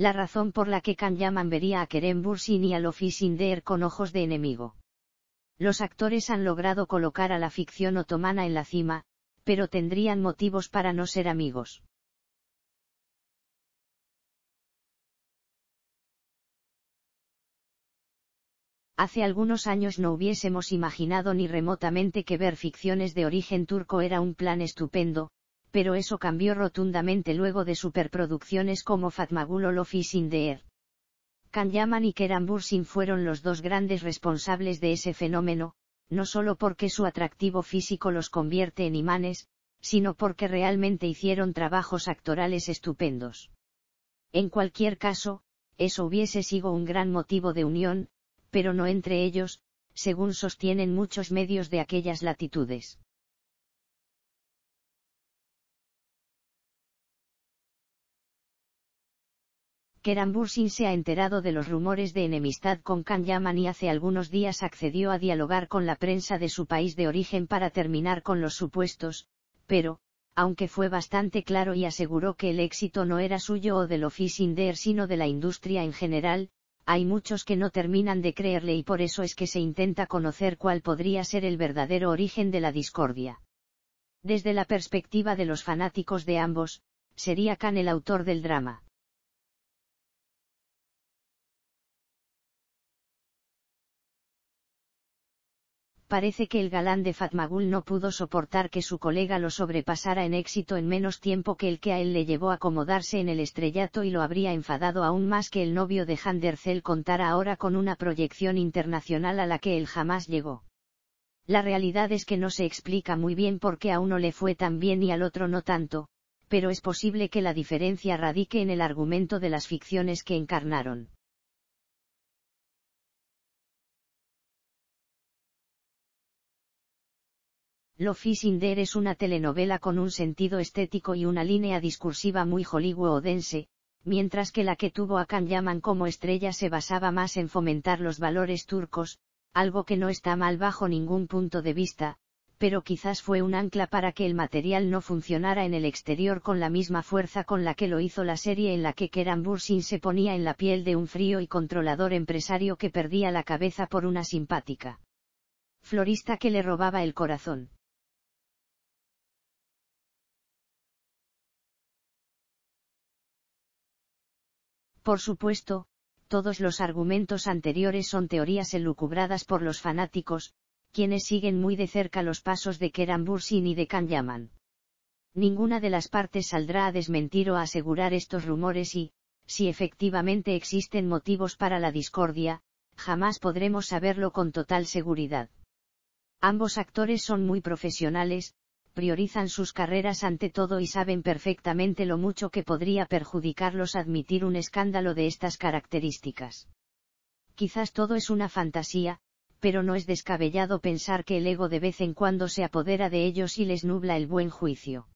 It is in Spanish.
La razón por la que Kan Yaman vería a Kerem Bursin y a Lofi Sinder con ojos de enemigo. Los actores han logrado colocar a la ficción otomana en la cima, pero tendrían motivos para no ser amigos. Hace algunos años no hubiésemos imaginado ni remotamente que ver ficciones de origen turco era un plan estupendo, pero eso cambió rotundamente luego de superproducciones como Fatmagul o Lofi Sindeer. Kan Yaman y Kerem Bursin fueron los dos grandes responsables de ese fenómeno, no solo porque su atractivo físico los convierte en imanes, sino porque realmente hicieron trabajos actorales estupendos. En cualquier caso, eso hubiese sido un gran motivo de unión, pero no entre ellos, según sostienen muchos medios de aquellas latitudes. Kerem Bursin se ha enterado de los rumores de enemistad con Kan Yaman y hace algunos días accedió a dialogar con la prensa de su país de origen para terminar con los supuestos, pero, aunque fue bastante claro y aseguró que el éxito no era suyo o del Office sino de la industria en general, hay muchos que no terminan de creerle y por eso es que se intenta conocer cuál podría ser el verdadero origen de la discordia. Desde la perspectiva de los fanáticos de ambos, sería Khan el autor del drama. Parece que el galán de Fatmagul no pudo soportar que su colega lo sobrepasara en éxito en menos tiempo que el que a él le llevó a acomodarse en el estrellato y lo habría enfadado aún más que el novio de Handercel contara ahora con una proyección internacional a la que él jamás llegó. La realidad es que no se explica muy bien por qué a uno le fue tan bien y al otro no tanto, pero es posible que la diferencia radique en el argumento de las ficciones que encarnaron. Lo Sinder es una telenovela con un sentido estético y una línea discursiva muy hollywoodense, mientras que la que tuvo a Kan Yaman como estrella se basaba más en fomentar los valores turcos, algo que no está mal bajo ningún punto de vista, pero quizás fue un ancla para que el material no funcionara en el exterior con la misma fuerza con la que lo hizo la serie en la que Kerem Bursin se ponía en la piel de un frío y controlador empresario que perdía la cabeza por una simpática florista que le robaba el corazón. Por supuesto, todos los argumentos anteriores son teorías elucubradas por los fanáticos, quienes siguen muy de cerca los pasos de Keran Bursin y de Kan Yaman. Ninguna de las partes saldrá a desmentir o a asegurar estos rumores y, si efectivamente existen motivos para la discordia, jamás podremos saberlo con total seguridad. Ambos actores son muy profesionales, priorizan sus carreras ante todo y saben perfectamente lo mucho que podría perjudicarlos admitir un escándalo de estas características. Quizás todo es una fantasía, pero no es descabellado pensar que el ego de vez en cuando se apodera de ellos y les nubla el buen juicio.